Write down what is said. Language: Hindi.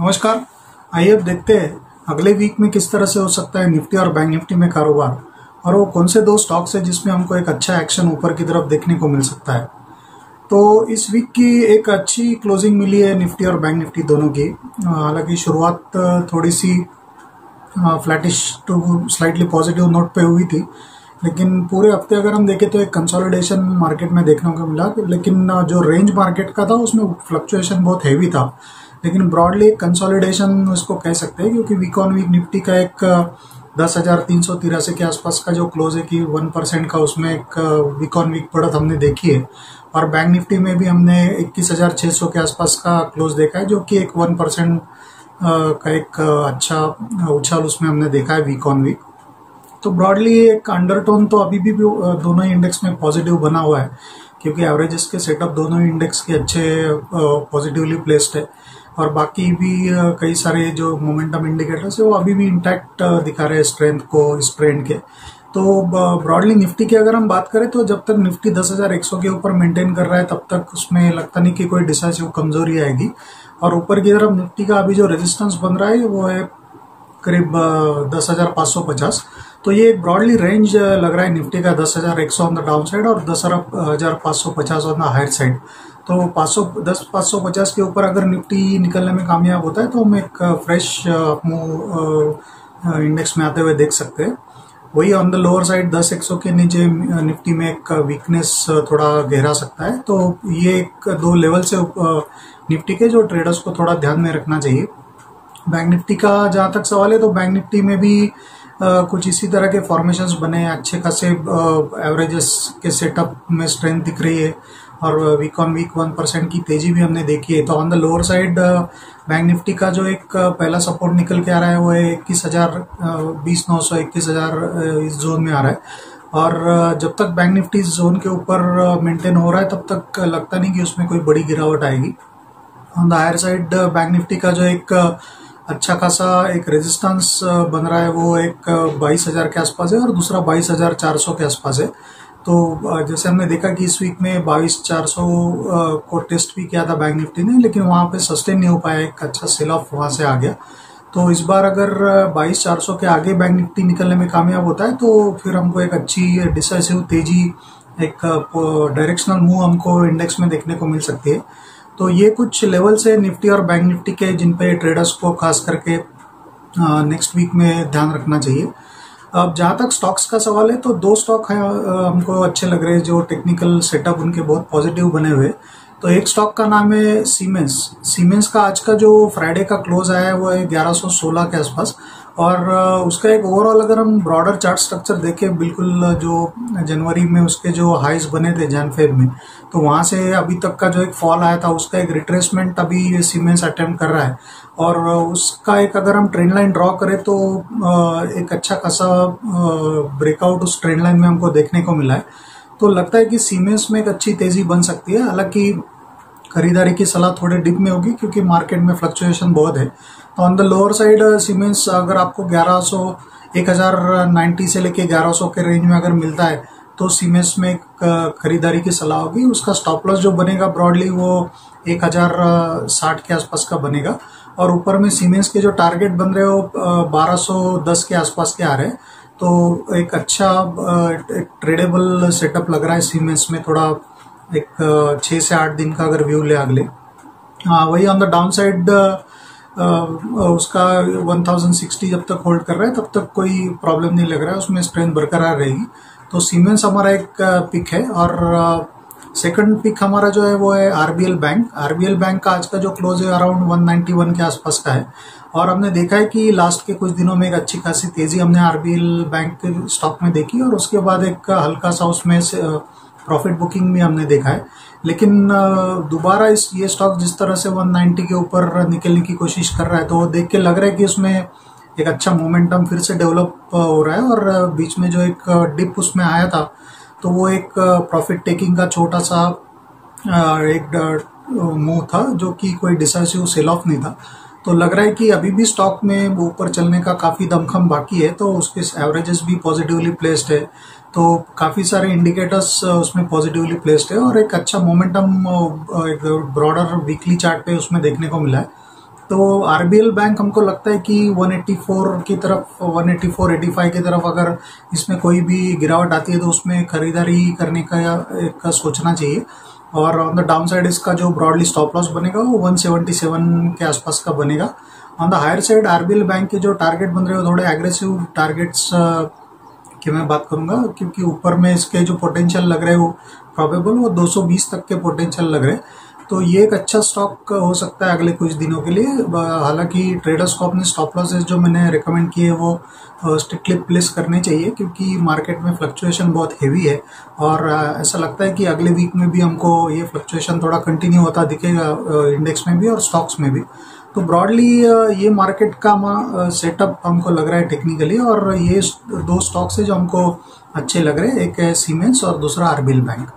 नमस्कार। आइए अब देखते हैं अगले वीक में किस तरह से हो सकता है निफ्टी और बैंक निफ्टी में कारोबार और वो कौन से दो स्टॉक्स है जिसमें हमको एक अच्छा एक्शन ऊपर की तरफ़ देखने को मिल सकता है। तो इस वीक की एक अच्छी क्लोजिंग मिली है निफ्टी और बैंक निफ्टी दोनों की। हालाँकि शुरुआत थोड़ी सी flattish to slightly positive note पे हुई थी, लेकिन पूरे हफ़्ते अगर हम देखें तो एक कंसोलिडेशन मार्केट में देखने को मिला, लेकिन जो रेंज मार्केट का था उसमें फ्लक्चुएशन बहुत हैवी था। लेकिन ब्रॉडली एक कंसोलिडेशन उसको कह सकते हैं क्योंकि वीक ऑन वीक निफ्टी का एक दस हज़ार तीन सौ तिरासी के आसपास का जो क्लोज है कि वन परसेंट का उसमें एक वीक ऑन वीक बढ़त हमने देखी है। और बैंक निफ्टी में भी हमने इक्कीस हज़ार छह सौ के आसपास का क्लोज देखा है जो कि एक वन परसेंट का एक अच्छा उछाल उसमें हमने देखा है वीक ऑन वीक तो ब्रॉडली एक अंडरटोन तो अभी भी, दोनों ही इंडेक्स में पॉजिटिव बना हुआ है क्योंकि एवरेजेस के सेटअप दोनों इंडेक्स के अच्छे पॉजिटिवली प्लेस्ड है। और बाकी भी कई सारे जो मोमेंटम इंडिकेटर्स है वो अभी भी इंटैक्ट दिखा रहे हैं स्ट्रेंथ को इस ट्रेंड के। तो ब्रॉडली निफ्टी की अगर हम बात करें तो जब तक निफ्टी 10,100 के ऊपर मेंटेन कर रहा है तब तक उसमें लगता नहीं कि कोई डिसाइसिव कमज़ोरी आएगी। और ऊपर की तरफ़ निफ्टी का अभी जो रेजिस्टेंस बन रहा है वो है करीब दस हज़ार पाँच सौ पचास। तो ये एक ब्रॉडली रेंज लग रहा है निफ्टी का दस हज़ार एक सौ ऑन द डाउन साइड और दस हज़ार पाँच सौ पचास ऑन द हायर साइड तो पाँच सौ दस पाँच सौ पचास के ऊपर अगर निफ्टी निकलने में कामयाब होता है तो हम एक फ्रेश इंडेक्स में आते हुए देख सकते हैं। वही ऑन द लोअर साइड दस एक सौ के नीचे निफ्टी में एक वीकनेस थोड़ा गहरा सकता है। तो ये एक दो लेवल से निफ्टी के जो ट्रेडर्स को थोड़ा ध्यान में रखना चाहिए। बैंक निफ्टी का जहाँ तक सवाल है तो बैंक निफ्टी में भी आ, कुछ इसी तरह के फॉर्मेशंस बने अच्छे खासे एवरेजेस के सेटअप में स्ट्रेंथ दिख रही है। और week on week one percent की तेज़ी भी हमने देखी है। तो on the lower side bank Nifty का जो एक पहला सपोर्ट निकल के आ रहा है, वो है इक्कीस हज़ार बीस नौ सौ, इक्कीस हज़ार इस जोन में आ रहा है। और जब तक बैंक निफ्टी इस जोन के ऊपर मेंटेन हो रहा है, तब तक लगता नहीं कि उसमें कोई बड़ी गिरावट आएगी। On the higher side bank Nifty का जो एक अच्छा खासा एक रेजिस्टेंस बन रहा है, वो एक बाईस हज़ार के आसपास है और दूसरा बाईस हज़ार चार सौ के आसपास है। तो जैसे हमने देखा कि इस वीक में बाईस चार सौ को टेस्ट भी किया था बैंक निफ्टी ने, लेकिन वहाँ पे सस्टेन नहीं हो पाया, एक अच्छा सेल ऑफ़ वहाँ से आ गया। तो इस बार अगर बाईस चार सौ के आगे बैंक निफ्टी निकलने में कामयाब होता है तो फिर हमको एक अच्छी डिसाइसिव तेज़ी, एक डायरेक्शनल मूव हमको इंडेक्स में देखने को मिल सकती है। तो ये कुछ लेवल्स है निफ्टी और बैंक निफ्टी के, जिन पे ट्रेडर्स को खास करके नेक्स्ट वीक में ध्यान रखना चाहिए। अब जहाँ तक स्टॉक्स का सवाल है तो दो स्टॉक है हमको अच्छे लग रहे हैं, जो टेक्निकल सेटअप उनके बहुत पॉजिटिव बने हुए। तो एक स्टॉक का नाम है सीमेंस सीमेंस का आज का जो फ्राइडे का क्लोज आया है, वो है 1116 के आसपास। और उसका एक ओवरऑल अगर हम ब्रॉडर चार्ट स्ट्रक्चर देखें, बिल्कुल जो जनवरी में उसके जो हाइज बने थे जैन फेब में तो वहाँ से अभी तक का जो एक फॉल आया था, उसका एक रिट्रेसमेंट अभी सीमेंस अटेम्प्ट कर रहा है। और उसका एक अगर हम ट्रेंड लाइन ड्रॉ करें तो एक अच्छा खासा ब्रेकआउट उस ट्रेंड लाइन में हमको देखने को मिला है। तो लगता है कि सीमेंस में एक अच्छी तेज़ी बन सकती है। हालाँकि खरीदारी की सलाह थोड़े डिप में होगी क्योंकि मार्केट में फ्लक्चुएशन बहुत है। तो on the lower side Siemens अगर आपको 1100 1090 से लेके 1100 के रेंज में अगर मिलता है तो सीमेंस में एक खरीदारी की सलाह होगी। उसका स्टॉप लॉस जो बनेगा ब्रॉडली वो 1060 के आसपास का बनेगा। और ऊपर में सीमेंस के जो टारगेट बन रहे हो 1210 के आसपास के आ रहे हैं। तो एक अच्छा एक ट्रेडेबल सेटअप लग रहा है सीमेंस में थोड़ा, एक छः से आठ दिन का अगर व्यू ले अगले। हाँ वही ऑन द डाउन साइड उसका 1060 जब तक होल्ड कर रहा है, तब तक कोई प्रॉब्लम नहीं लग रहा है, उसमें स्ट्रेंथ बरकरार रहेगी। तो सीमेंस हमारा एक पिक है और सेकंड पिक हमारा जो है वो है आरबीएल बैंक आरबीएल बैंक का आज का जो क्लोज है अराउंड 191 के आसपास का है। और हमने देखा है कि लास्ट के कुछ दिनों में एक अच्छी खासी तेज़ी हमने आरबीएल बैंक के स्टॉक में देखी और उसके बाद एक हल्का सा उसमें प्रॉफिट बुकिंग भी हमने देखा है। लेकिन दोबारा इस, ये स्टॉक जिस तरह से 190 के ऊपर निकलने की कोशिश कर रहा है तो देख के लग रहा है कि उसमें एक अच्छा मोमेंटम फिर से डेवलप हो रहा है और बीच में जो एक डिप उसमें आया था तो वो एक प्रॉफिट टेकिंग का छोटा सा एक मूव था जो कि कोई डिसाइसिव सेल ऑफ़ नहीं था। तो लग रहा है कि अभी भी स्टॉक में ऊपर चलने का काफ़ी दमखम बाकी है तो उसके एवरेजेस भी पॉजिटिवली प्लेस्ड है। तो काफ़ी सारे इंडिकेटर्स उसमें पॉजिटिवली प्लेस्ड है और एक अच्छा मोमेंटम एक ब्रॉडर वीकली चार्ट पे उसमें देखने को मिला है। तो आरबीएल बैंक हमको लगता है कि 184 की तरफ़ 184 85 की तरफ़ अगर इसमें कोई भी गिरावट आती है तो उसमें खरीदारी करने का एक सोचना चाहिए। और ऑन द डाउन साइड इसका जो ब्रॉडली स्टॉप लॉस बनेगा वो 177 के आसपास का बनेगा। On the higher side RBL bank के जो टारगेट बन रहे हो थोड़े एग्रेसिव टारगेट्स की मैं बात करूँगा, क्योंकि ऊपर में इसके जो पोटेंशियल लग रहे हो प्रॉबेबल वो 220 तक के पोटेंशियल लग रहे तो ये एक अच्छा स्टॉक हो सकता है अगले कुछ दिनों के लिए। हालाँकि ट्रेडर्स को अपने स्टॉप लॉसेस जो मैंने रिकमेंड किए वो स्ट्रिक्टली प्लेस करने चाहिए क्योंकि मार्केट में फ्लक्चुएशन बहुत हेवी है और ऐसा लगता है कि अगले वीक में भी हमको ये फ्लक्चुएशन थोड़ा कंटिन्यू होता दिखेगा इंडेक्स में भी और स्टॉक्स में भी। तो ब्रॉडली ये मार्केट का सेटअप हमको लग रहा है टेक्निकली और ये दो स्टॉक्स है जो हमको अच्छे लग रहे हैं, एक है सीमेंस और दूसरा आरबीएल बैंक